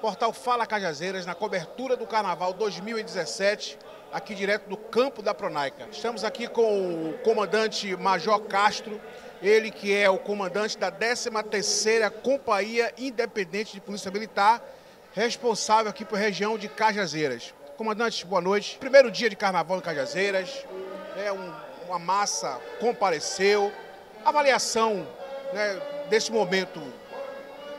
Portal Fala Cajazeiras, na cobertura do Carnaval 2017, aqui direto do campo da Pronaica. Estamos aqui com o comandante Major Castro, ele que é o comandante da 13ª Companhia Independente de Polícia Militar, responsável aqui por região de Cajazeiras. Comandante, boa noite. Primeiro dia de Carnaval em Cajazeiras, é um, uma massa compareceu. Avaliação né, desse momento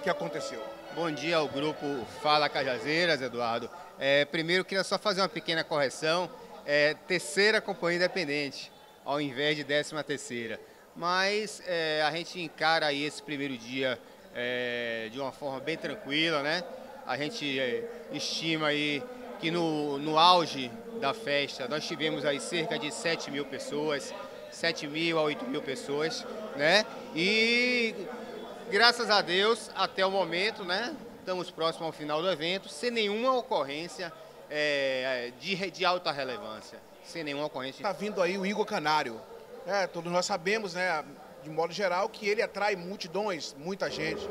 que aconteceu. Bom dia ao grupo Fala Cajazeiras, Eduardo. É, primeiro, queria só fazer uma pequena correção. É, terceira companhia independente, ao invés de décima terceira. Mas é, a gente encara aí esse primeiro dia é, de uma forma bem tranquila, né? A gente é, estima aí que no, no auge da festa nós tivemos aí cerca de 7 mil pessoas, 7 mil a 8 mil pessoas, né? E graças a Deus, até o momento, né? Estamos próximos ao final do evento, sem nenhuma ocorrência é, de, de alta relevância. Sem nenhuma ocorrência. Está vindo aí o Igor Canário. É, todos nós sabemos, né, de modo geral, que ele atrai multidões, muita gente.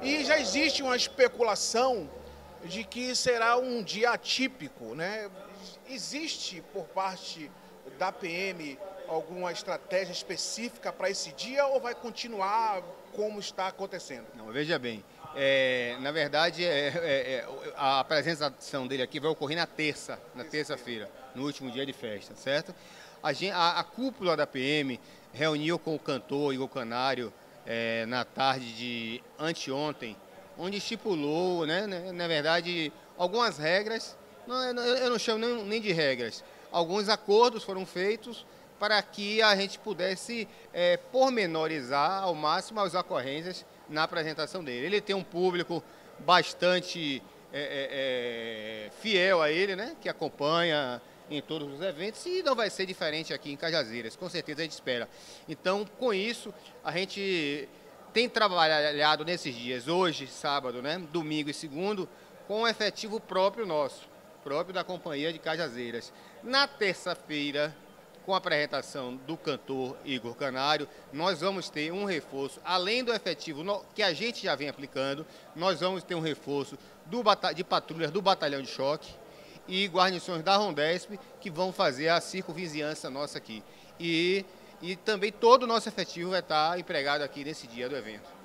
E já existe uma especulação de que será um dia atípico, né? Existe por parte da PM alguma estratégia específica para esse dia ou vai continuar como está acontecendo? Não, veja bem, é, na verdade, é, é, é a apresentação dele aqui vai ocorrer na terça, na terça-feira, no último dia de festa, certo? A, a, a, cúpula da PM reuniu com o cantor Igor Canário é, na tarde de anteontem, onde estipulou, né, né na verdade, algumas regras, não, eu não chamo nem, nem de regras, alguns acordos foram feitos para que a gente pudesse é, pormenorizar ao máximo as ocorrências na apresentação dele. Ele tem um público bastante é, é, é, fiel a ele, né? que acompanha em todos os eventos e não vai ser diferente aqui em Cajazeiras, com certeza a gente espera. Então, com isso, a gente tem trabalhado nesses dias, hoje, sábado, né? domingo e segundo, com um efetivo próprio nosso, próprio da Companhia de Cajazeiras. Na terça-feira, com a apresentação do cantor Igor Canário, nós vamos ter um reforço, além do efetivo que a gente já vem aplicando, nós vamos ter um reforço do, de patrulhas do Batalhão de Choque e guarnições da Rondesp que vão fazer a circunvizinhança nossa aqui. E, e também todo o nosso efetivo vai estar empregado aqui nesse dia do evento.